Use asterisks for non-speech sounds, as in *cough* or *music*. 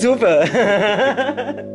Super. *laughs*